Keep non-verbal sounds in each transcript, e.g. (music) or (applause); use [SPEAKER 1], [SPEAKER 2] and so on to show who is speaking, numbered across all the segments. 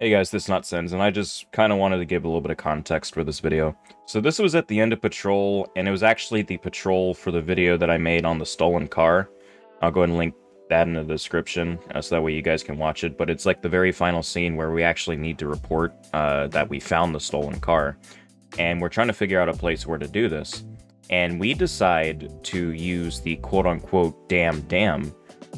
[SPEAKER 1] Hey guys, this is NotSenz, and I just kind of wanted to give a little bit of context for this video. So this was at the end of Patrol, and it was actually the Patrol for the video that I made on the stolen car. I'll go and link that in the description, uh, so that way you guys can watch it. But it's like the very final scene where we actually need to report uh, that we found the stolen car. And we're trying to figure out a place where to do this. And we decide to use the quote-unquote damn dam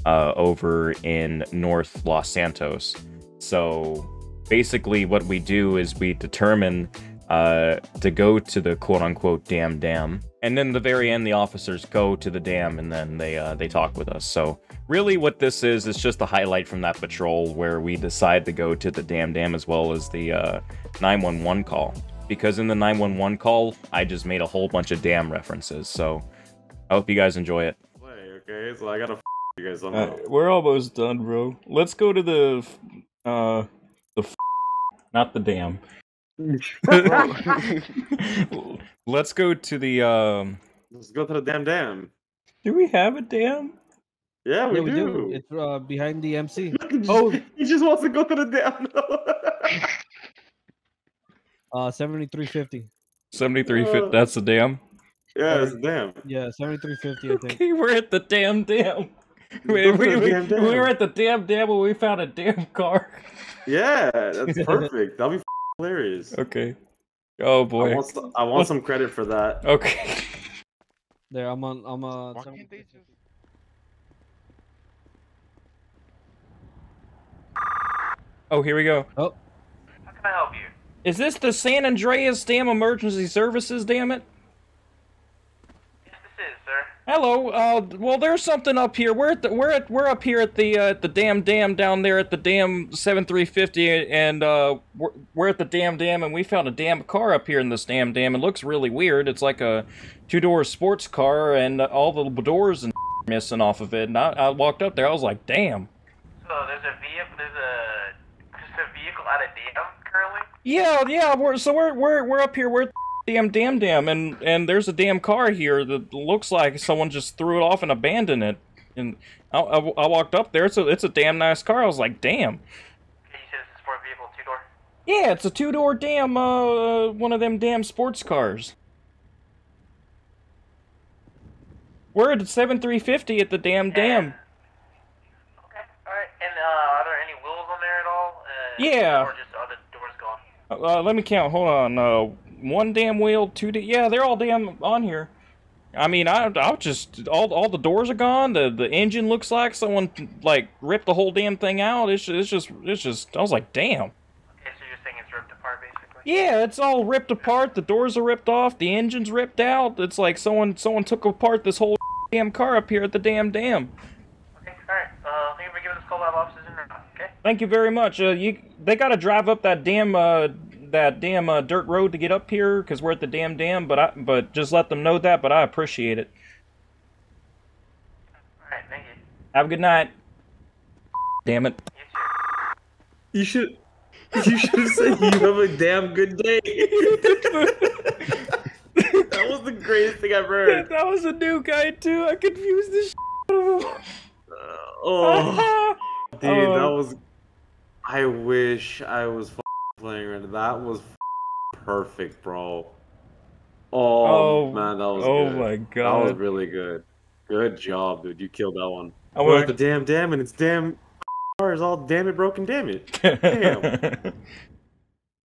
[SPEAKER 1] uh, over in North Los Santos. So basically what we do is we determine uh, to go to the quote-unquote dam dam and then the very end the officers go to the dam and then they uh, they talk with us. So really what this is is just a highlight from that patrol where we decide to go to the dam dam as well as the uh, 911 call. Because in the 911 call i just made a whole bunch of dam references. So i hope you guys enjoy it.
[SPEAKER 2] Play, okay? So I gotta f you guys on
[SPEAKER 1] uh, we're almost done bro. Let's go to the uh the not the dam. (laughs) Let's go to the um
[SPEAKER 2] Let's go to the damn dam.
[SPEAKER 1] Do we have a dam?
[SPEAKER 2] Yeah, we,
[SPEAKER 3] yeah, we
[SPEAKER 2] do.
[SPEAKER 3] do. It's uh, behind the MC. (laughs)
[SPEAKER 2] oh, he just wants to go to the dam. (laughs)
[SPEAKER 3] uh, seventy three fifty.
[SPEAKER 1] Seventy three fifty. That's the dam.
[SPEAKER 2] Yeah, it's a dam.
[SPEAKER 3] Yeah, seventy three fifty. I think.
[SPEAKER 1] Okay, we're at the damn dam. (laughs) We, we, we, we, were at the damn dam when we found a damn car.
[SPEAKER 2] Yeah, that's (laughs) perfect. That'll be hilarious.
[SPEAKER 1] Okay. Oh boy.
[SPEAKER 2] I want, some, I want some credit for that. (laughs)
[SPEAKER 1] Okay.
[SPEAKER 3] There, I'm on. I'm uh.
[SPEAKER 4] Why just...
[SPEAKER 1] Oh, here we go.
[SPEAKER 3] Oh.
[SPEAKER 4] How can I help you?
[SPEAKER 1] Is this the San Andreas Dam Emergency Services? Damn it.
[SPEAKER 4] Yes, this is, sir.
[SPEAKER 1] Hello. Uh, well, there's something up here. We're at the, we're at we're up here at the uh, at the damn dam down there at the damn 7350, and uh, we're we're at the damn dam, and we found a damn car up here in this damn dam. It looks really weird. It's like a two door sports car, and all the doors and (laughs) missing off of it. And I, I walked up there, I was like, damn.
[SPEAKER 4] So there's a vehicle. There's a just a vehicle at a dam currently.
[SPEAKER 1] Yeah, yeah. We're so we're we're we're up here. We're the damn damn and and there's a damn car here that looks like someone just threw it off and abandoned it. And I, I, I walked up there. It's a it's a damn nice car. I was like, damn.
[SPEAKER 4] Okay, you said this is for a vehicle.
[SPEAKER 1] Yeah, it's a two door damn uh one of them damn sports cars. We're at seven three fifty at the damn dam.
[SPEAKER 4] Okay, all right. And uh, are there any wheels on there at all? Uh,
[SPEAKER 1] Yeah.
[SPEAKER 4] Or just are the doors gone?
[SPEAKER 1] Uh, let me count. Hold on. Uh, one damn wheel, two. Da- yeah, they're all damn on here. I mean, I I just all all the doors are gone. The the engine looks like someone like ripped the whole damn thing out. It's it's just it's just. I was like, damn.
[SPEAKER 4] Okay, so you're saying it's ripped apart basically.
[SPEAKER 1] Yeah, it's all ripped apart. The doors are ripped off. The engine's ripped out. It's like someone someone took apart this whole damn car up here at the damn dam.
[SPEAKER 4] Okay, all right. Uh, thank you for giving us a call. Lab officers in now. Okay.
[SPEAKER 1] Thank you very much. Uh, you they got to drive up that damn uh that damn uh, dirt road to get up here because we're at the damn dam. But I but just let them know that. But I appreciate it.
[SPEAKER 4] All right. Thank you.
[SPEAKER 1] Have a good night. Damn it.
[SPEAKER 4] You
[SPEAKER 2] should. You should have said you have a damn good day. (laughs) that was the greatest thing I've heard.
[SPEAKER 1] That was a new guy too. I confused the shit out of him.
[SPEAKER 2] Oh, (laughs) dude, that
[SPEAKER 1] Oh.
[SPEAKER 2] was. I wish I was right. That was perfect, bro. Oh,
[SPEAKER 1] Oh,
[SPEAKER 2] man, that was.
[SPEAKER 1] oh
[SPEAKER 2] good.
[SPEAKER 1] my
[SPEAKER 2] That was really good. Good job, dude. You killed that one.
[SPEAKER 1] I
[SPEAKER 2] at the damn dam, and it's damn (laughs) cars all damn it broken. (laughs) Damn it. Damn.